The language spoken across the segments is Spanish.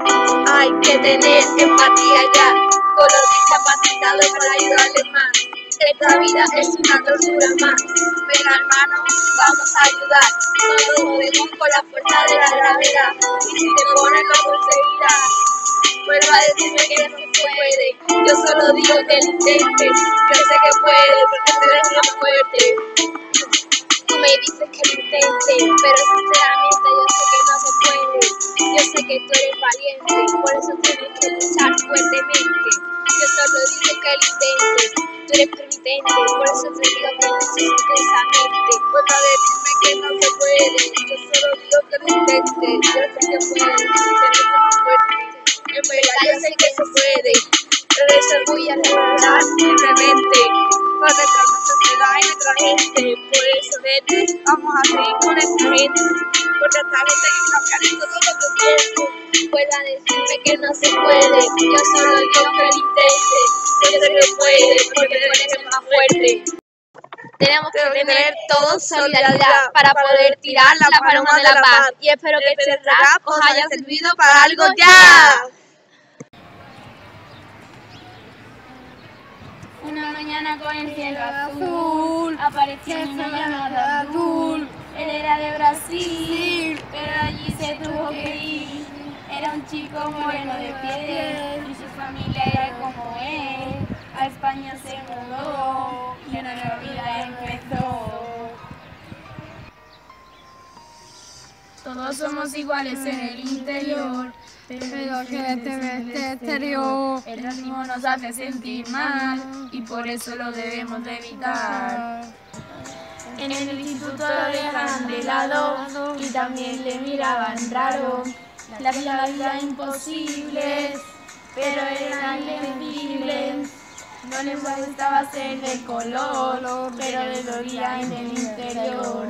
Hay que tener empatía ya con los discapacitados para ayudarles más. Esta vida es una tortura más. Venga hermano, vamos a ayudar. No lo podemos con la fuerza de la gravedad. Y si te pones lo conseguirás. Vuelva a decirme que no se puede. Yo solo digo que lo intentes. Yo sé que puedes porque tú eres más fuerte. Tú me dices que lo intente, pero sinceramente yo sé que no se puede. Yo sé que tú eres valiente, por eso tienes que luchar fuertemente. Yo solo digo que lo intentes, tú eres permitente, por eso te digo que luches intensamente. Vuelva a decirme que no se puede, yo solo digo que lo intentes. Yo sé que puedes, eres más fuerte. En verdad yo sé que se puede, pero eso voy a lograr simplemente. Y nuestra gente, por eso vete, vamos a seguir con esta gente. Porque esta gente hay que cambiar en todo lo que pienso. Pueda decirme que no se puede, yo solo digo que lo intente. Sé que puede, porque eres más fuerte. Tenemos que tener todos solidaridad para poder tirar la paloma de la paz. Y espero que este rap os haya servido para algo ya. Una mañana con el cielo azul, apareció un niño llamado Abdul. Él era de Brasil, pero allí se tuvo que ir. Era un chico moreno de piel y su familia era como él. A España se mudó y una nueva vida empezó. Todos somos iguales en el interior, pero que este exterior el racismo nos hace sentir mal y por eso lo debemos de evitar. En el instituto lo dejan de lado y también le miraban raro. La vida imposible, pero eran invencibles. No les gustaba ser de color, pero le dolía en el interior.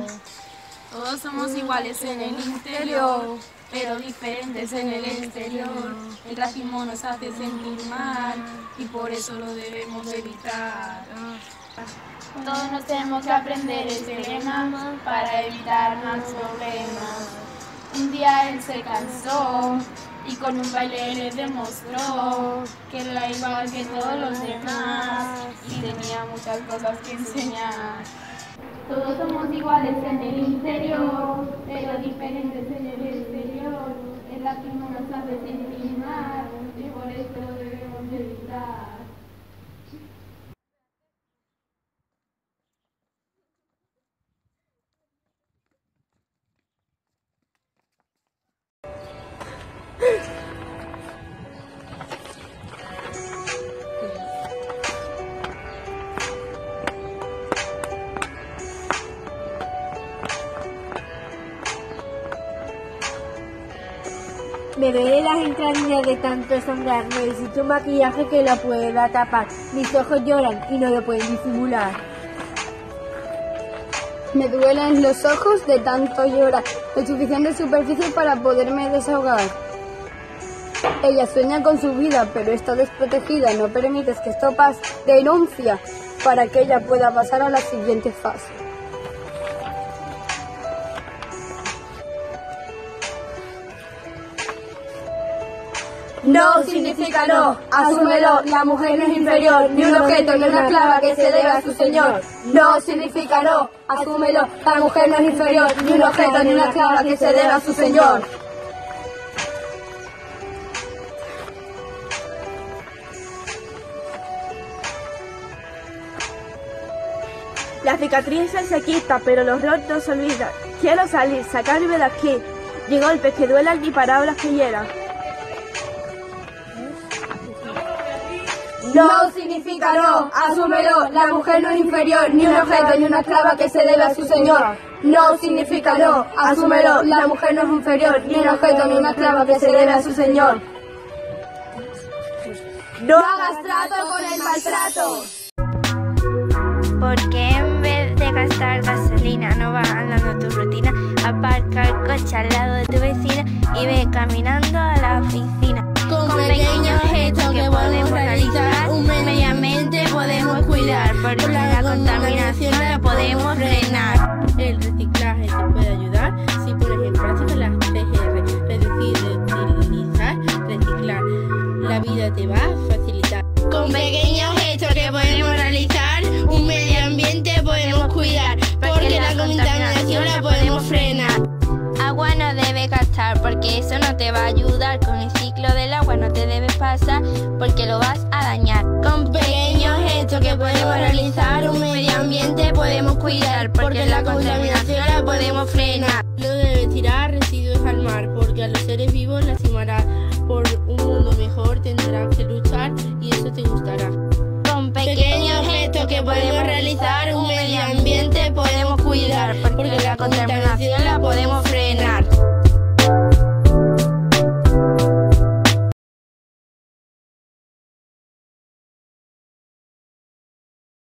Todos somos iguales en el interior, pero diferentes en el exterior. El racismo nos hace sentir mal y por eso lo debemos evitar. Todos nos tenemos que aprender este lema para evitar más problemas. Un día él se cansó y con un baile le demostró que era igual que todos los demás y tenía muchas cosas que enseñar. Todos somos iguales en el interior, pero diferentes en el exterior. El racismo nos hace sentir mal y por Me duele las entrañas de tanto sangrar, necesito un maquillaje que la pueda tapar. Mis ojos lloran y no lo pueden disimular. Me duelen los ojos de tanto llorar, lo suficiente superficie para poderme desahogar. Ella sueña con su vida, pero está desprotegida, no permites que esto pase. Denuncia para que ella pueda pasar a la siguiente fase. No significa no, asúmelo, la mujer no es inferior, ni un objeto, ni una esclava que se debe a su señor. No significa no, asúmelo, la mujer no es inferior, ni un objeto, ni una esclava que se debe a su señor. La cicatriz se quita, pero los rotos se olvidan. Quiero salir, sacarme de aquí. Ni golpes que duelan ni palabras que hieran. No significa no, asúmelo, la mujer no es inferior, ni un objeto, ni una esclava que se debe a su señor. No significa no, asúmelo, la mujer no es inferior, ni un objeto, ni una esclava que se debe a su señor. No hagas trato con el maltrato. ¿Por qué en vez de gastar gasolina no vas andando tu rutina? Aparca el coche al lado de tu vecina y ve caminando a la oficina. Con pequeños esto que podemos realizar, un medio ambiente podemos cuidar, porque la contaminación la podemos frenar. El reciclaje te puede ayudar si pones en práctica las CGR, reducir, reutilizar, reciclar. La vida te va a facilitar. Con pequeños gestos que podemos realizar, un medio ambiente podemos cuidar, porque la contaminación la podemos frenar. Agua no debe gastar, porque eso no te va a ayudar. Con el ciclo del agua no te debes pasar porque lo vas a dañar. Con pequeños gestos que podemos realizar, un medio ambiente podemos cuidar, porque la contaminación la podemos frenar. No debes tirar residuos al mar, porque a los seres vivos lastimará. Por un mundo mejor tendrás que luchar y eso te gustará. Con pequeños gestos que podemos realizar, un medio ambiente podemos cuidar, porque la contaminación